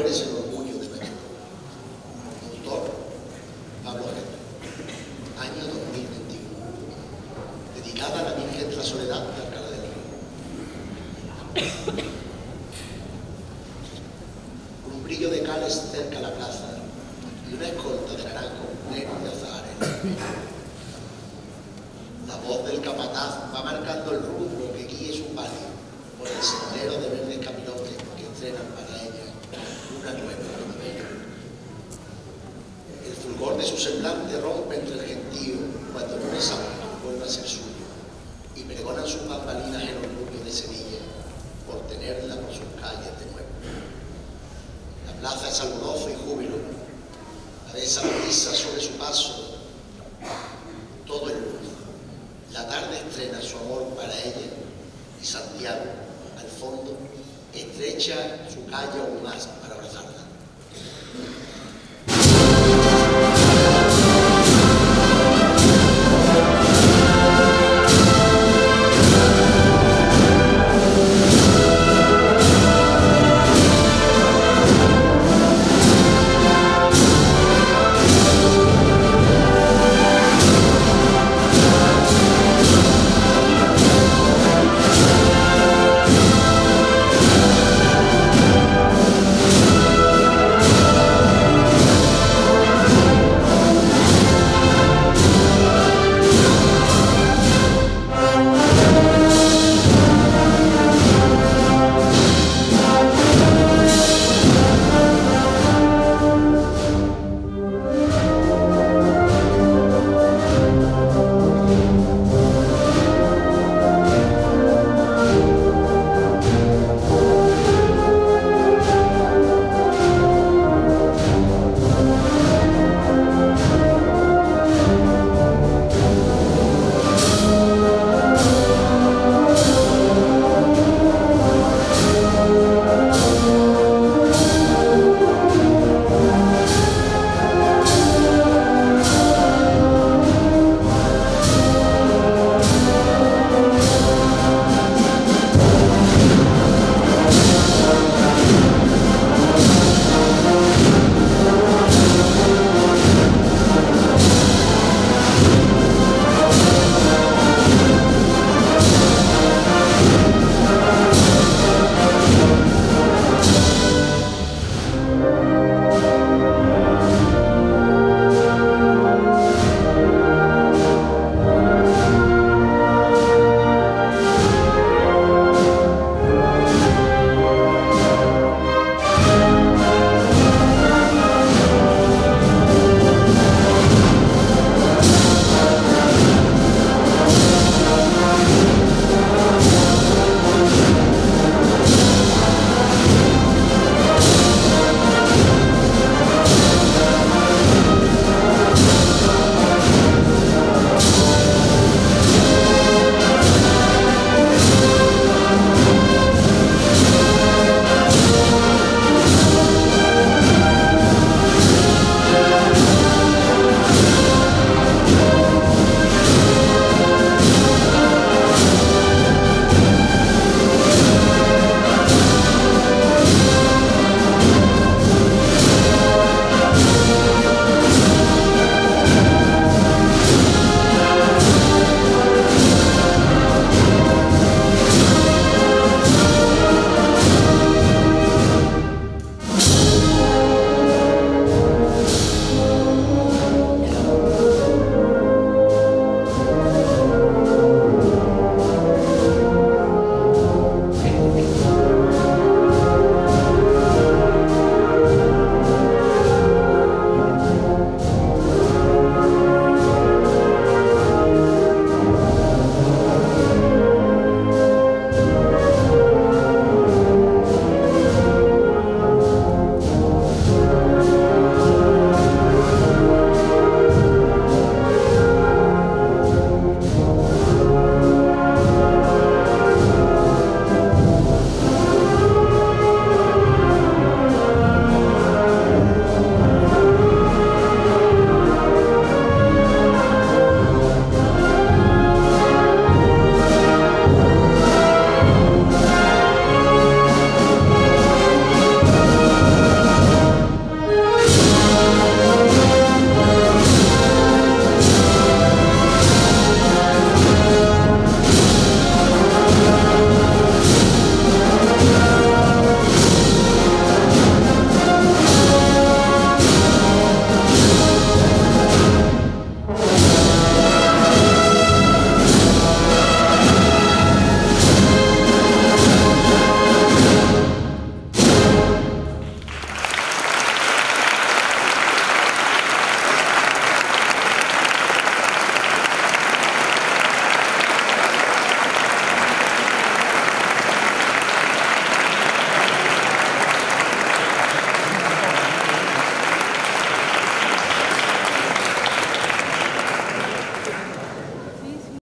Eres el orgullo de nuestro Doctor Pablo Ojeda, año 2021, dedicada a la Virgen de la Soledad del Río. Un brillo de cales cerca a la plaza y una escolta de naranjo pleno de azahares. La voz del capataz va marcando el rumbo que guíe su palio por el sendero de verdes caminotes que entrenan para ella una nueva primavera. El fulgor de su semblante rompe entre el gentío cuando el lunes vuelve a ser suyo y pregonan sus bambalinas el orgullo de Sevilla por tenerla por sus calles de nuevo. La plaza es aludоso y júbilo, la besa brisa sobre su paso, todo el luz. La tarde estrena su amor para ella y Santiago, al fondo, estrecha su calle aún más para abrazarla.